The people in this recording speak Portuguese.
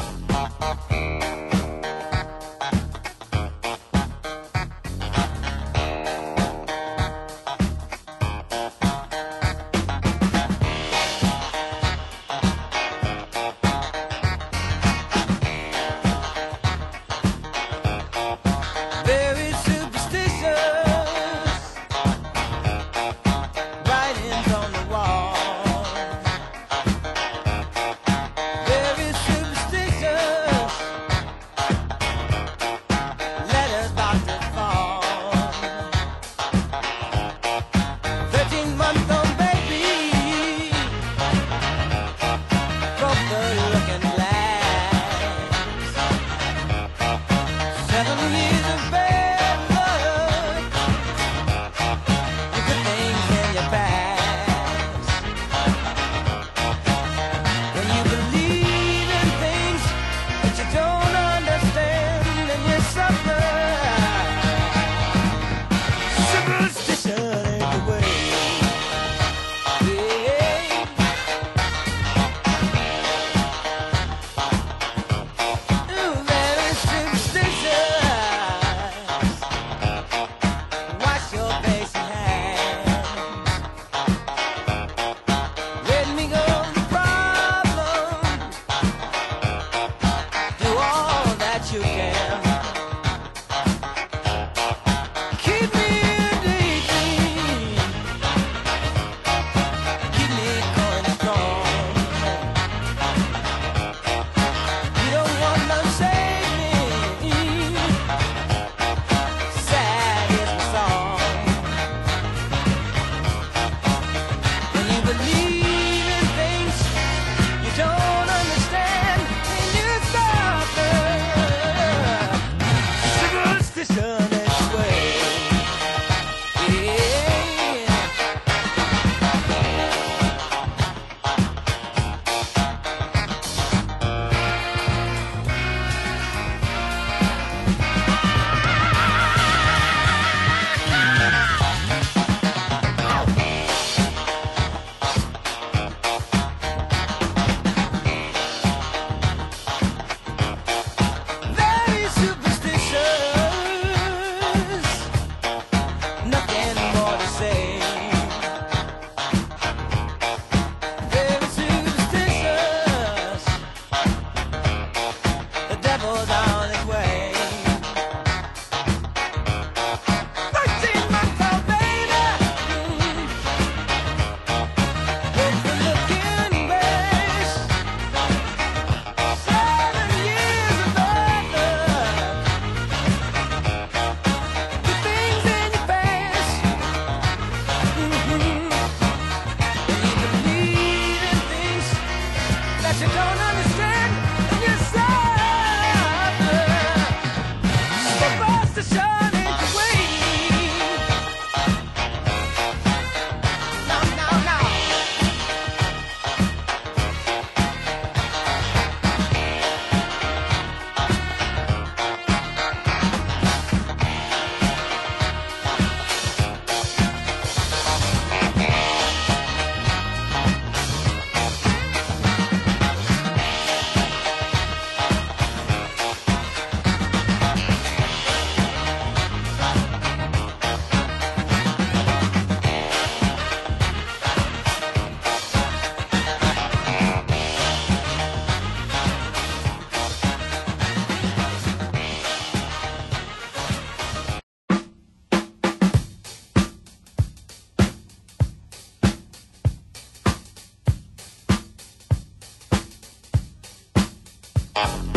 Música Bye.